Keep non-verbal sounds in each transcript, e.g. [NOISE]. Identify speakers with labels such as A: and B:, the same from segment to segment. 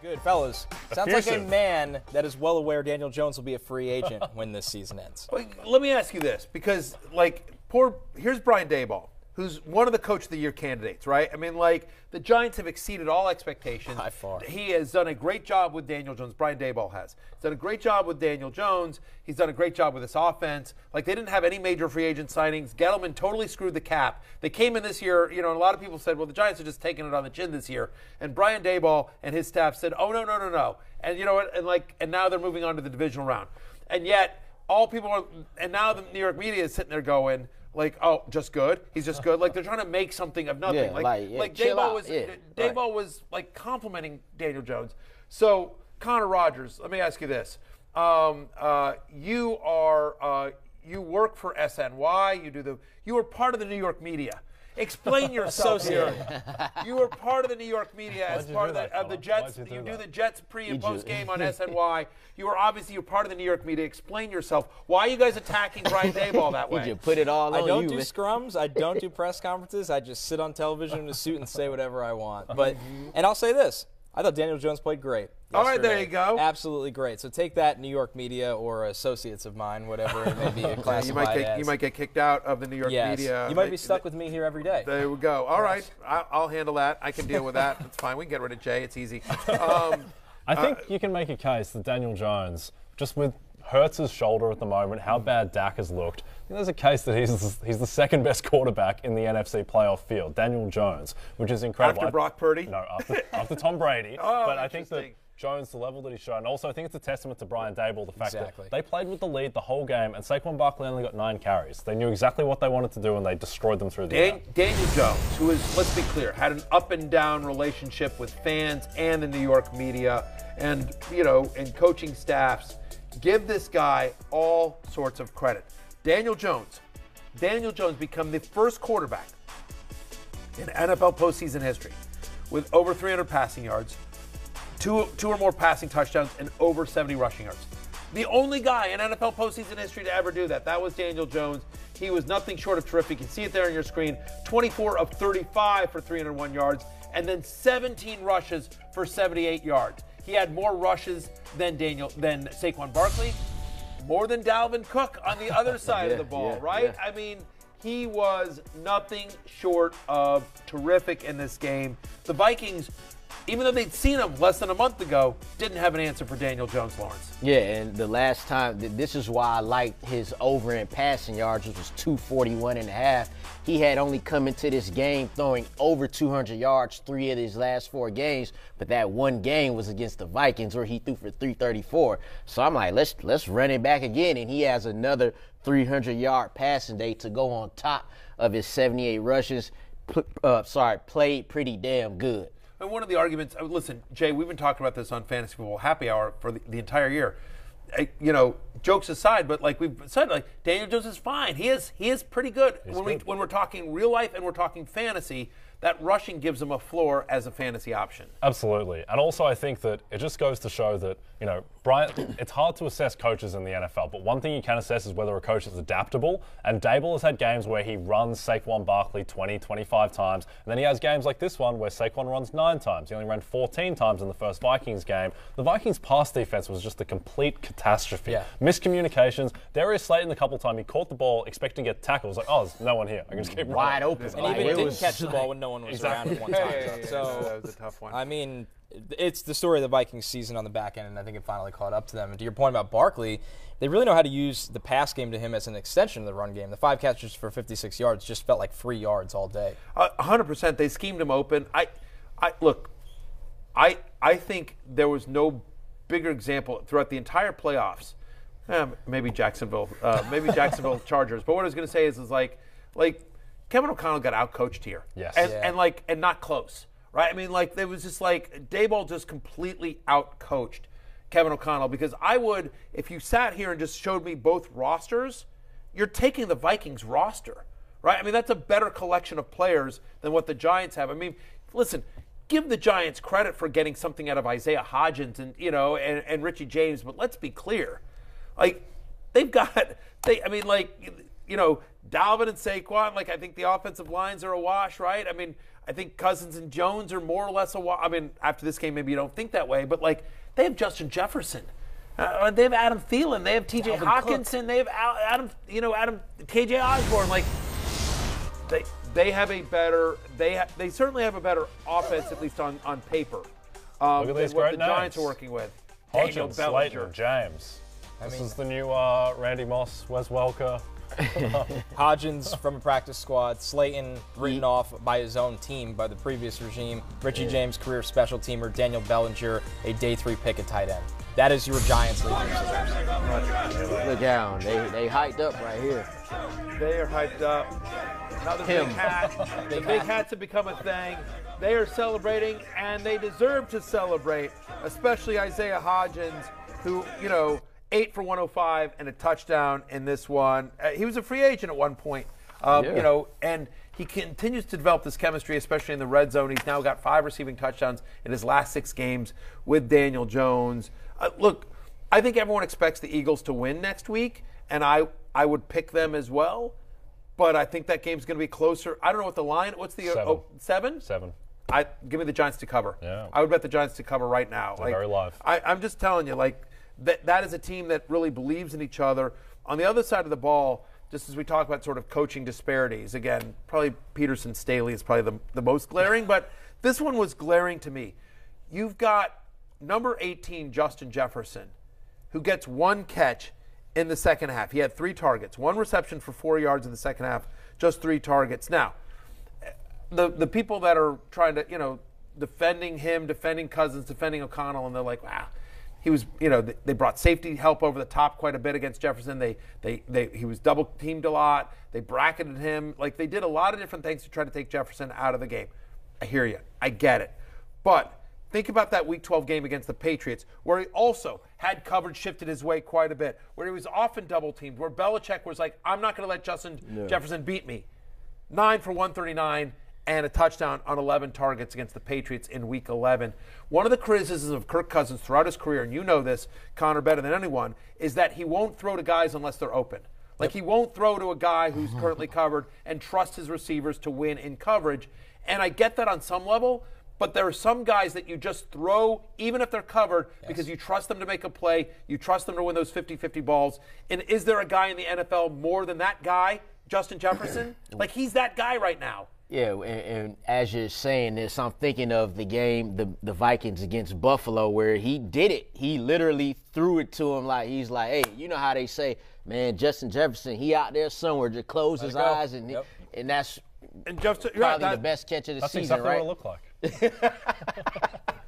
A: Good, fellas. Sounds like a man that is well aware Daniel Jones will be a free agent when this season ends.
B: Let me ask you this, because like poor here's Brian Daboll, who's one of the coach of the year candidates, right? I mean, like the Giants have exceeded all expectations.
A: By far.
B: He has done a great job with Daniel Jones. Brian Daboll has. He's done a great job with Daniel Jones. He's done a great job with this offense. Like they didn't have any major free agent signings. Gettleman totally screwed the cap. They came in this year, you know, and a lot of people said, well, the Giants are just taking it on the chin this year. And Brian Daboll and his staff said, oh no, no, no, no. And you know what? And like, and now they're moving on to the divisional round. And yet, all people are, and now the New York media is sitting there going, like, oh, just good. He's just good. Like they're trying to make something of nothing.
C: Yeah,
B: like,
C: like, yeah,
B: like was,
C: Yeah,
B: Daboll
C: right.
B: was like complimenting Daniel Jones. So Connor Rogers, let me ask you this: um, uh, You are uh, you work for SNY. You do the you are part of the New York media. Explain yourself here. [LAUGHS] You were part of the New York media as part of the, of the Jets.
D: You
B: You
D: do
B: do the Jets pre and post game on [LAUGHS] SNY. You were obviously you're part of the New York media. Explain yourself. Why are you guys attacking Brian [LAUGHS] Daboll that
C: You
B: way?
C: just put it all
A: I
C: on
A: don't
C: you.
A: do
C: man.
A: scrums. I don't do press conferences. I just sit on television in a suit and say whatever I want. But and I'll say this: I thought Daniel Jones played great.
B: All right, there you go.
A: Absolutely great. So take that, New York media or associates of mine, whatever it may be [LAUGHS] classified
B: you might get
A: as.
B: you might get kicked out of the New York
A: yes.
B: media.
A: You might
B: They-
A: be stuck with me here every day.
B: There we go. All right, I, I'll handle that. I can deal with that. [LAUGHS] It's fine. We can get rid of Jay. It's easy. [LAUGHS] Um,
D: I think you can make a case that Daniel Jones, just with Hurts's shoulder at the moment, how bad Dak has looked, I think there's a case that he's he's the second best quarterback in the NFC playoff field, Daniel Jones, which is incredible.
B: After
D: I-
B: Brock Purdy?
D: No, after, after Tom Brady. [LAUGHS]
B: Oh,
D: but I think that. Jones, the level that he's shown, also I think it's a testament to Brian Daboll, the fact
A: Exactly.
D: that they played with the lead the whole game, and Saquon Barkley only got nine carries. They knew exactly what they wanted to do, and they destroyed them through the air.
B: Dan, Daniel Jones, who is, let's be clear, had an up and down relationship with fans and the New York media and, you know, and coaching staffs. Give this guy all sorts of credit. Daniel Jones, Daniel Jones become the first quarterback in NFL postseason history with over 300 passing yards, two, two or more passing touchdowns, and over 70 rushing yards. The only guy in NFL postseason history to ever do that. That was Daniel Jones. He was nothing short of terrific. You can see it there on your screen. 24 of 35 for 301 yards, and then 17 rushes for 78 yards. He had more rushes than Daniel than Saquon Barkley, more than Dalvin Cook on the other [LAUGHS] side of the ball,
C: yeah,
B: right?
C: yeah.
B: I mean, he was nothing short of terrific in this game. The Vikings, even though they'd seen him less than a month ago, didn't have an answer for Daniel Jones Lawrence.
C: Yeah, and the last time, this is why I liked his over in passing yards, which was 241 and a half. He had only come into this game throwing over 200 yards three of his last four games, but that one game was against the Vikings where he threw for 334. So I'm like, let's let's run it back again, and he has another 300 yard passing day to go on top of his 78 rushes. Uh, sorry, played pretty damn good.
B: And one of the arguments, uh, listen, Jay, we've been talking about this on Fantasy Football Happy Hour for the, the entire year. Uh, you know, jokes aside, but like we've said, like Daniel Jones is fine. He is he is pretty good when we
D: good.
B: when we're talking real life and we're talking fantasy. That rushing gives him a floor as a fantasy option.
D: Absolutely. And also, I think that it just goes to show that, you know, Brian, [COUGHS] it's hard to assess coaches in the NFL, but one thing you can assess is whether a coach is adaptable. And Daboll has had games where he runs Saquon Barkley 20, 25 times. And then he has games like this one where Saquon runs nine times. He only ran 14 times in the first Vikings game. The Vikings' pass defense was just a complete catastrophe.
A: Yeah.
D: Miscommunications. Darius Slayton, a couple times, he caught the ball expecting to get tackled. It was like, oh, there's no one here. I can just keep
C: Wide
D: running.
C: open.
A: and even
C: it
A: didn't catch the ball when no one was
D: Exactly.
A: around at one time.
B: Hey,
A: so
B: that was a tough one.
A: I mean, it's the story of the Vikings season on the back end, and I think it finally caught up to them. And to your point about Barkley, they really know how to use the pass game to him as an extension of the run game. The five catches for 56 yards just felt like free yards all day.
B: Hundred percent. They schemed him open. I, I look. I I think there was no bigger example throughout the entire playoffs. Eh, maybe Jacksonville, uh, maybe Jacksonville [LAUGHS] Chargers. But what I was going to say is, is like, like Kevin O'Connell got outcoached here.
D: Yes.
B: and,
A: Yeah.
B: and like and not close, right? I mean, like there was just like Daboll just completely outcoached Kevin O'Connell because I would if you sat here and just showed me both rosters, you're taking the Vikings roster, right? I mean, that's a better collection of players than what the Giants have. I mean, listen, give the Giants credit for getting something out of Isaiah Hodgins and you know and, and Richie James, but let's be clear, like they've got they. I mean, like you know, Dalvin and Saquon. Like I think the offensive lines are a wash, right? I mean, I think Cousins and Jones are more or less a. wa- I mean, after this game, maybe you don't think that way, but like they have Justin Jefferson. Uh, they have Adam Thielen. They have T.J.
A: Dalvin Cook.
B: Hockenson. They have Al- Adam, you know, Adam K.J. Osborne. Like they they have a better they ha- they certainly have a better offense at least on on paper. Um,
D: Look at
B: than
D: these
B: what
D: great
B: the Giants
D: names.
B: are working with. Daniel
D: Hodgins,
B: Bellinger.
D: Slayton, James. this
A: mean-
D: is the new uh, Randy Moss, Wes Welker. [LAUGHS]
A: Hodgins from a practice squad, Slayton written off by his own team by the previous regime, Richie James, career special teamer, Daniel Bellinger, a day three pick at tight end. That is your Giants leading.
C: Look down. They they hyped up right here.
B: They are hyped up. Another big hat. [LAUGHS] the big hats have become a thing. They are celebrating, and they deserve to celebrate, especially Isaiah Hodgins, who, you know, eight for 105 and a touchdown in this one. Uh, he was a free agent at one point, um,
C: Yeah.
B: you know, and he continues to develop this chemistry, especially in the red zone. He's now got five receiving touchdowns in his last six games with Daniel Jones. Uh, look, I think everyone expects the Eagles to win next week, and I, I would pick them as well. But I think that game's going to be closer. I don't know what the line. What's the
D: Seven.
B: oh, seven?
D: Seven.
B: I give me the Giants to cover.
D: Yeah.
B: I would bet the Giants to cover right now. Like,
D: very live.
B: I, I'm just telling you, like that that is a team that really believes in each other. On the other side of the ball, just as we talk about sort of coaching disparities, again, probably Peterson Staley is probably the, the most glaring, but this one was glaring to me. You've got number 18, Justin Jefferson, who gets one catch in the second half. He had three targets, one reception for four yards in the second half, just three targets. Now, the the people that are trying to you know defending him, defending Cousins, defending O'Connell, and they're like, wow, he was you know they, brought safety help over the top quite a bit against Jefferson. They they they he was double teamed a lot. They bracketed him like they did a lot of different things to try to take Jefferson out of the game. I hear you, I get it, but. Think about that Week 12 game against the Patriots, where he also had coverage shifted his way quite a bit, where he was often double teamed, where Belichick was like, "I'm not going to let Justin Jefferson beat me." nine for 139 and a touchdown on 11 targets against the Patriots in Week 11. One of the criticisms of Kirk Cousins throughout his career, and you know this, Connor, better than anyone, is that he won't throw to guys unless they're open. Like he won't throw to a guy who's currently covered and trust his receivers to win in coverage. And I get that on some level, but there are some guys that you just throw even if they're covered because you trust them to make a play, you trust them to win those 50-50 balls. And is there a guy in the NFL more than that guy, Justin Jefferson? [CLEARS THROAT] like he's that guy right now.
C: Yeah, and, and as you're saying this, I'm thinking of the game, the the Vikings against Buffalo, where he did it. He literally threw it to him like he's like, hey, you know how they say, man, Justin Jefferson, he out there somewhere, just close his eyes, and
A: Yep.
C: and that's
B: And Justin, you're
C: probably
B: right,
C: the best catch of the
D: That's
C: season,
D: exactly
C: right?
D: what it looked like. [LAUGHS] [LAUGHS]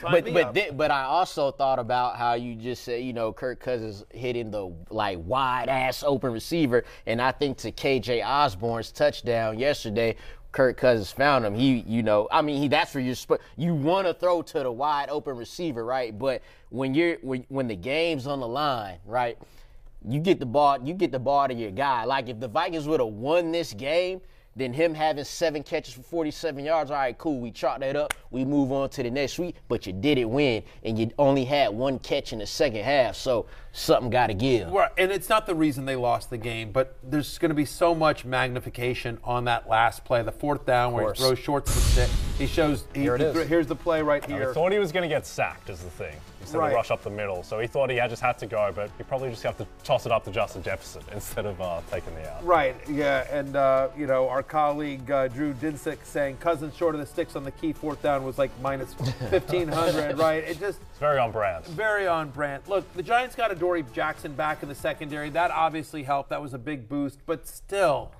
B: sign
C: But but thi- but I also thought about how you just said you know Kirk Cousins hitting the like wide ass open receiver, and I think to KJ Osborne's touchdown yesterday, Kirk Cousins found him. He you know I mean he that's where you're sp- you want to throw to the wide open receiver, right? But when you're when when the game's on the line, right? You get the ball, you get the ball to your guy. Like if the Vikings would have won this game, then him having seven catches for 47 yards, all right, cool. We chalk that up. We move on to the next week. But you did it win, and you only had one catch in the second half. So something got to give.
B: Right, and it's not the reason they lost the game, but there's going to be so much magnification on that last play, the fourth down where he throws short to the stick. He shows. He,
A: Here it
B: he
A: is.
B: thro- here's the play right
D: He
B: here.
D: thought he was going to get sacked, is the thing. Instead
B: Right.
D: of rush up the middle. So he thought he had just had to go, but he probably just have to toss it up to Justin Jefferson [LAUGHS] instead of uh, taking the out.
B: Right, yeah, and uh, you know our colleague uh, Drew Dinsick saying Cousins short of the sticks on the key fourth down was like minus [LAUGHS] 1500, right? It just
D: It's very on brand.
B: very on brand. Look, the Giants got Adoree Jackson back in the secondary. That obviously helped. That was a big boost, but still,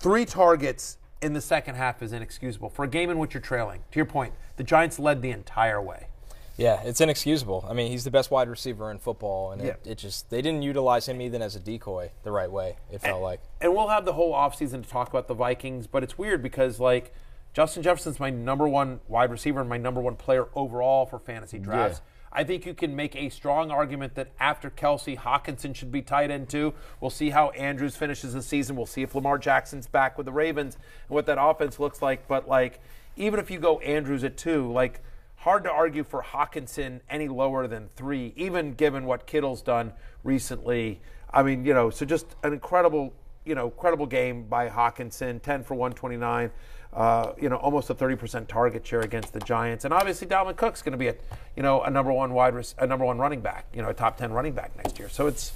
B: three targets in the second half is inexcusable for a game in which you're trailing. To your point, the Giants led the entire way.
A: Yeah, it's inexcusable. I mean, he's the best wide receiver in football, and it,
B: Yeah.
A: it just they didn't utilize him even as a decoy the right way. It felt like.
B: And we'll have the whole offseason to talk about the Vikings, but it's weird because like Justin Jefferson's my number one wide receiver and my number one player overall for fantasy drafts. I think you can make a strong argument that after Kelce, Hockenson should be tight end too. We'll see how Andrews finishes the season. We'll see if Lamar Jackson's back with the Ravens and what that offense looks like. But like, even if you go Andrews at two, like hard to argue for Hockenson any lower than three, even given what Kittle's done recently. I mean, you know, so just an incredible, you know, incredible game by Hockenson, 10 for 129. Uh, you know, almost a 30% target share against the Giants. And obviously, Dalvin Cook's going to be a, you know, a number one wide, res- a number one running back, you know, a top 10 running back next year. So it's,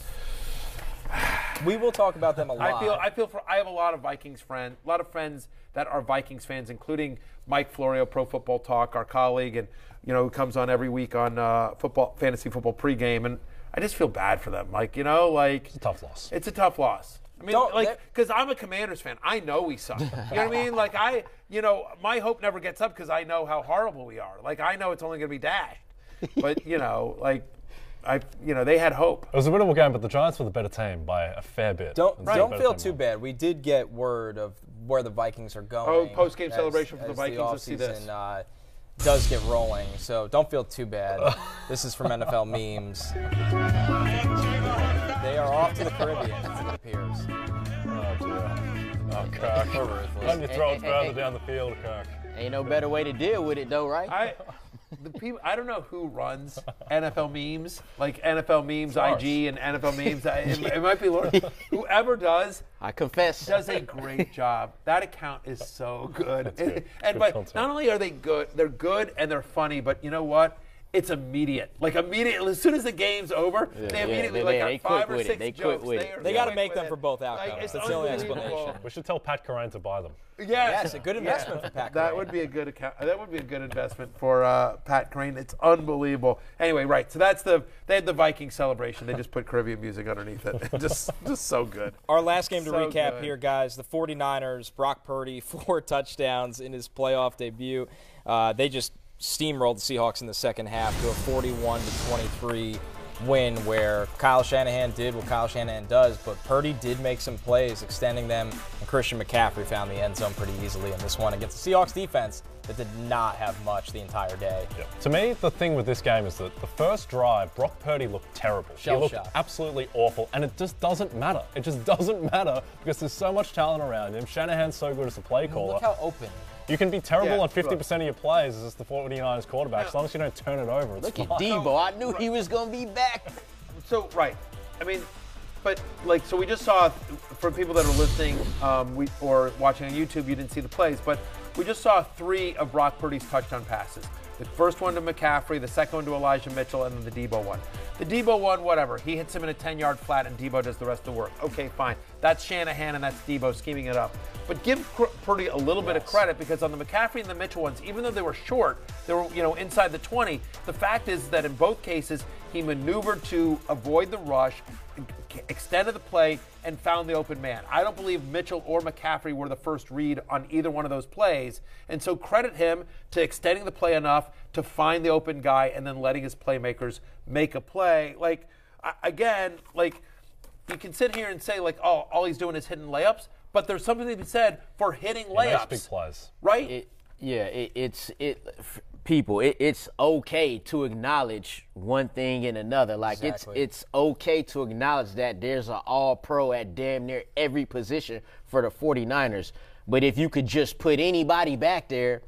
A: We will talk about them a lot.
B: I feel, I feel for, I have a lot of Vikings friends, a lot of friends that are Vikings fans, including Mike Florio, Pro Football Talk, our colleague, and you know, who comes on every week on uh, football, fantasy football pregame, and I just feel bad for them. Like, you know, like
D: It's a tough loss.
B: it's a tough loss. I mean,
A: Don't-
B: like, because I'm a Commanders fan. I know we suck. You know what I mean? Like, I, you know, my hope never gets up because I know how horrible we are. Like, I know it's only going to be dashed. But, you know, like, I, you know, they had hope.
D: It was a winnable game, but the Giants were the better team by a fair bit.
A: Don't
D: It was the
A: don't feel too bad. We did get word of where the Vikings are going.
B: Oh, post-game celebration for the
A: as
B: Vikings. Let's see this.
A: Uh, does get rolling, so don't feel too bad. this is from [LAUGHS] NFL memes. They are off to the Caribbean, it appears.
D: Oh, dear. Oh, Kirk.
A: Ruthless. [LAUGHS]
D: Let me throw it
C: Hey, hey,
D: further
C: hey.
D: down the field, Kirk.
C: Ain't no better way to deal with it though, right?
B: I, the people, I don't know who runs NFL memes, like NFL memes. IG, and NFL memes. I- It, it might be Lord. [LAUGHS] Whoever does,
C: I confess.
B: does a great job. That account is so good. And,
D: good.
B: and
D: Good
B: but
D: content.
B: not only are they good, they're good and they're funny. But you know what? It's immediate. Like immediately, as soon as the game's over, they
C: Yeah,
B: immediately
C: they-
B: like
C: they-
B: got
C: they
B: five or
C: with it.
B: six
C: They
B: jokes.
C: with it.
B: are
A: They gotta make them
B: it.
A: for both
B: Like,
A: outcomes.
B: it's
A: That's the only explanation.
D: We should tell Pat Corain to buy them.
B: Yes.
A: Yes, a good investment
B: Yeah.
A: for Pat
B: That
A: Crane.
B: would be a good account. That would be a good investment for uh, Pat Crane. It's unbelievable. Anyway, right. So that's the they had the Viking celebration. They just put Caribbean music underneath it. [LAUGHS] just just so good.
A: Our last game to
B: So
A: recap
B: good.
A: here, guys. The 49ers, Brock Purdy, [LAUGHS] four touchdowns in his playoff debut. Uh, they just steamrolled the Seahawks in the second half to a 41 to 23 win where Kyle Shanahan did what Kyle Shanahan does, but Purdy did make some plays, extending them, and Christian McCaffrey found the end zone pretty easily in this one against the Seahawks defense that did not have much the entire day.
D: Yeah. To me, the thing with this game is that the first drive, Brock Purdy looked terrible.
A: Shell
D: he looked
A: shock.
D: absolutely awful, and it just doesn't matter. It just [LAUGHS] doesn't matter because there's so much talent around him. Shanahan's so good as a play caller.
A: Look how open.
D: You can be terrible
B: Yeah,
D: on 50% of your plays as the 49ers quarterback, as long as you don't turn it over. It's
C: Look at
D: fine.
C: Deebo. I knew he was gonna be back.
B: So right. I mean, but like so we just saw for people that are listening um, we, or watching on YouTube, you didn't see the plays, but we just saw three of Brock Purdy's touchdown passes. The first one to McCaffrey, the second one to Elijah Mitchell, and then the Deebo one. The Deebo one, whatever. He hits him in a 10-yard flat, and Deebo does the rest of the work. Okay, fine. That's Shanahan, and that's Deebo scheming it up. But give Purdy a little bit of credit because on the McCaffrey and the Mitchell ones, even though they were short, they were you know inside the 20. The fact is that in both cases, he maneuvered to avoid the rush, extended the play, and found the open man. I don't believe Mitchell or McCaffrey were the first read on either one of those plays. And so credit him to extending the play enough to find the open guy and then letting his playmakers make a play. Like, again, like, you can sit here and say, like, oh, all he's doing is hitting layups, but there's something to be said for hitting
D: He makes
B: layups.
D: big plays.
B: Right?
C: It, yeah, it, it's it. f- People, it, it's okay to acknowledge one thing and another. Like
A: Exactly.
C: it's it's okay to acknowledge that there's an all pro at damn near every position for the 49ers. But if you could just put anybody back there,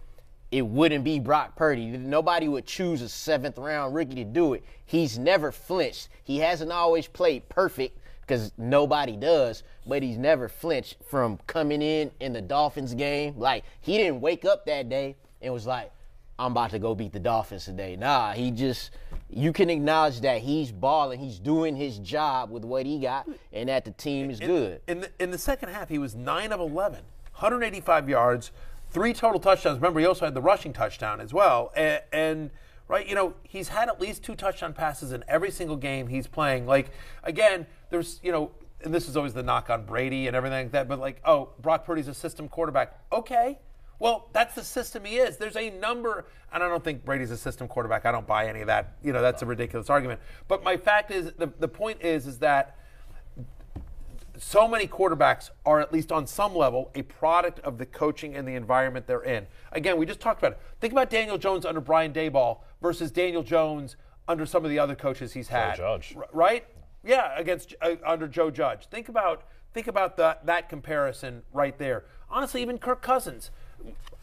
C: it wouldn't be Brock Purdy. Nobody would choose a seventh round rookie to do it. He's never flinched. He hasn't always played perfect because nobody does, but he's never flinched from coming in in the Dolphins game. Like, he didn't wake up that day and was like, I'm about to go beat the Dolphins today. Nah, he just, you can acknowledge that he's balling, he's doing his job with what he got, and that the team is good.
B: In the, in the second half, he was 9 of 11, 185 yards, three total touchdowns. Remember, he also had the rushing touchdown as well. And, and right, you know, he's had at least two touchdown passes in every single game he's playing. Like, again, there's, you know, and this is always the knock on Brady and everything like that, but like, oh, Brock Purdy's a system quarterback. Okay. Well, that's the system he is. There's a number, and I don't think Brady's a system quarterback. I don't buy any of that. You know, that's a ridiculous argument. But my fact is, the, the point is, is that so many quarterbacks are at least on some level a product of the coaching and the environment they're in. Again, we just talked about it. Think about Daniel Jones under Brian Daboll versus Daniel Jones under some of the other coaches he's had.
D: Judge.
B: R- right? Yeah, against uh, under Joe Judge. Think about think about that that comparison right there. Honestly, even Kirk Cousins.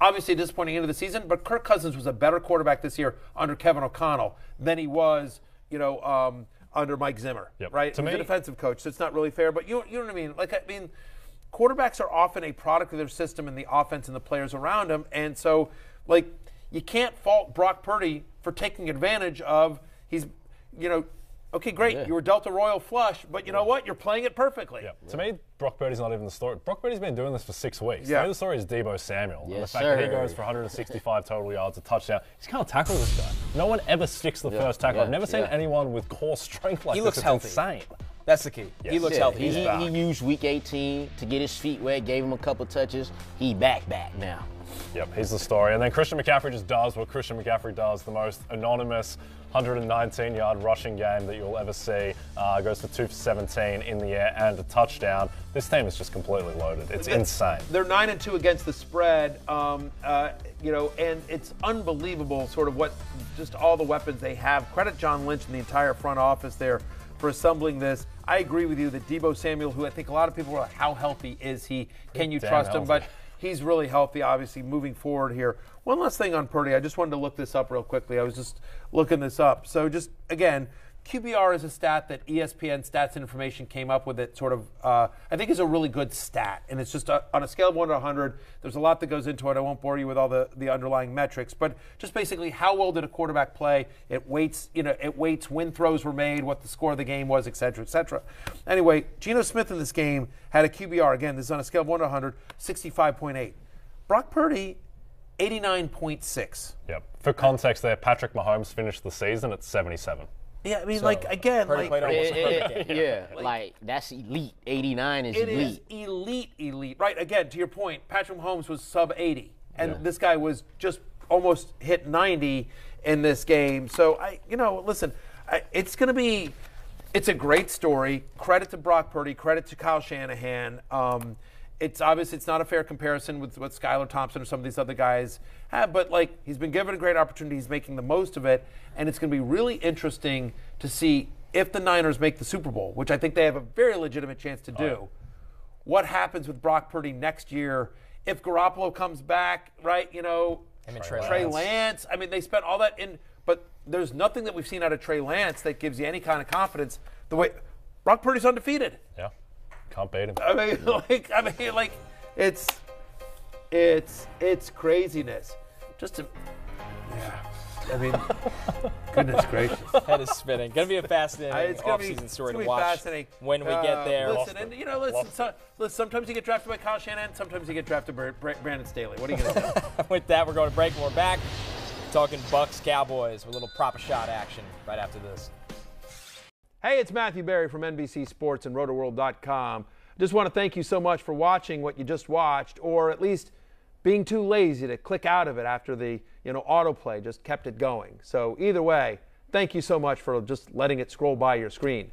B: Obviously, a disappointing end of the season, but Kirk Cousins was a better quarterback this year under Kevin O'Connell than he was, you know, um, under Mike Zimmer.
D: Yep.
B: Right?
D: To
B: He's a defensive coach, so it's not really fair. But you you know what I mean? Like I mean, quarterbacks are often a product of their system and the offense and the players around them. And so, like, you can't fault Brock Purdy for taking advantage of he's, you know, okay, great,
C: Yeah.
B: you were dealt a royal flush, but you know what? You're playing it perfectly.
D: Yeah. To me, Brock Purdy's not even the story. Brock Purdy's been doing this for six weeks.
B: Yeah.
D: To me, the story is Deebo Samuel. and the
C: Yes,
D: fact that he goes for 165 total yards, a touchdown. He's can't tackle this guy. No one ever sticks the
C: Yeah,
D: first tackle. I've never seen
C: yeah.
D: anyone with core strength like
A: He
D: this.
A: looks
D: It's
A: healthy.
D: insane.
A: That's the key. He looks
C: Yeah,
A: healthy.
C: He,
D: He's back.
C: he used week 18 to get his feet wet, gave him a couple touches. He back back now.
D: Yep, he's the story. And then Christian McCaffrey just does what Christian McCaffrey does, the most anonymous 119 yard rushing game that you'll ever see. Uh, goes for 2 for 17 in the air and a touchdown. This team is just completely loaded. It's insane.
B: They're nine and two against the spread, um, uh, you know, and it's unbelievable, sort of what just all the weapons they have. Credit John Lynch and the entire front office there for assembling this. I agree with you that Deebo Samuel, who I think a lot of people are like, how healthy is he? Can you
D: Damn
B: trust him? But he's really healthy, obviously, moving forward here. One last thing on Purdy. I just wanted to look this up real quickly. I was just looking this up. So, just again, QBR is a stat that ESPN Stats Information came up with. It sort of, uh, I think, is a really good stat, and it's just a, on a scale of one to 100. There's a lot that goes into it. I won't bore you with all the, the underlying metrics, but just basically, how well did a quarterback play? It weights, you know, it weights when throws were made, what the score of the game was, et cetera, et cetera. Anyway, Geno Smith in this game had a QBR. Again, this is on a scale of one to 100, 65.8. Brock Purdy, 89.6.
D: Yep. For context, there, Patrick Mahomes finished the season at 77.
B: Yeah, I mean, like again, like
A: played almost a perfect
C: eh,
A: game.
C: yeah, [LAUGHS] like that's elite. 89 is
B: it is
C: elite.
B: elite, elite. Right. Again, to your point, Patrick Mahomes was sub 80, and
C: Yeah.
B: this guy was just almost hit 90 in this game. So I, you know, listen, I, it's going to be, it's a great story. Credit to Brock Purdy. Credit to Kyle Shanahan. Um, it's obvious it's not a fair comparison with what Skylar Thompson or some of these other guys have, but like he's been given a great opportunity. He's making the most of it, and it's going to be really interesting to see if the Niners make the Super Bowl, which I think they have a very legitimate chance to oh, do what happens with Brock Purdy next year if Garoppolo comes back, right? You know,
A: Trey
B: Trey
A: Lance.
B: Lance. I mean, they spent all that in, but there's nothing that we've seen out of Trey Lance that gives you any kind of confidence. The way Brock Purdy's undefeated.
D: Yeah. Can't beat him.
B: I mean, [LAUGHS] like, I mean, like, it's, it's, it's craziness. Just to, yeah. I mean, [LAUGHS] goodness gracious.
A: Head is spinning. Gonna be a fascinating
B: Uh, it's gonna be,
A: offseason
B: it's
A: story
B: gonna
A: to
B: be
A: watch
B: fascinating.
A: when we
B: Uh,
A: get there.
B: Listen, and you know, listen, so, listen. Sometimes you get drafted by Kyle Shanahan. Sometimes you get drafted by Brandon Staley. What are you gonna do? [LAUGHS]
A: With that, we're going to break. and We're back talking Bucks Cowboys with a little proper shot action right after this.
B: Hey, it's Matthew Berry from NBC Sports and RotoWorld.com. Just want to thank you so much for watching what you just watched, or at least being too lazy to click out of it after the you know autoplay just kept it going. So either way, thank you so much for just letting it scroll by your screen.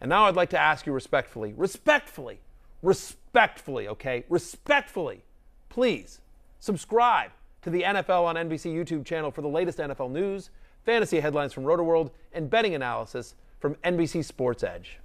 B: And now I'd like to ask you respectfully, respectfully, respectfully, okay, respectfully, please subscribe to the NFL on NBC YouTube channel for the latest NFL news, fantasy headlines from RotoWorld, and betting analysis from NBC Sports Edge.